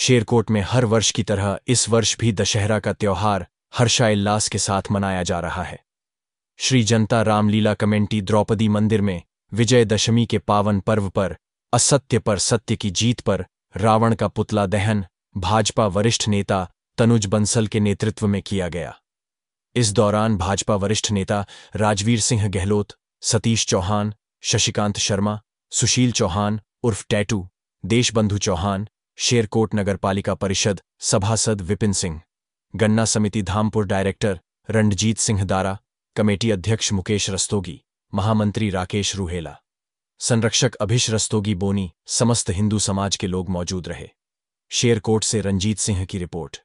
शेरकोट में हर वर्ष की तरह इस वर्ष भी दशहरा का त्योहार हर्षाइल्लास के साथ मनाया जा रहा है। श्री जनता रामलीला कमेंटी द्रौपदी मंदिर में विजयदशमी के पावन पर्व पर, असत्य पर सत्य की जीत पर रावण का पुतला दहन भाजपा वरिष्ठ नेता तनुज बंसल के नेतृत्व में किया गया। इस दौरान भाजपा वरिष्ठ नेता राजवीर सिंह गहलोत, सतीश चौहान, शशिकांत शर्मा, सुशील चौहान उर्फ़ टैटू, देशबंधु चौहान शेरकोट नगर पालिका परिषद सभासद विपिन सिंह, गन्ना समिति धामपुर डायरेक्टर रणजीत सिंह दारा, कमेटी अध्यक्ष मुकेश रस्तोगी, महामंत्री राकेश रूहेला, संरक्षक अभिष रस्तोगी बोनी, समस्त हिंदू समाज के लोग मौजूद रहे। शेरकोट से रंजीत सिंह की रिपोर्ट।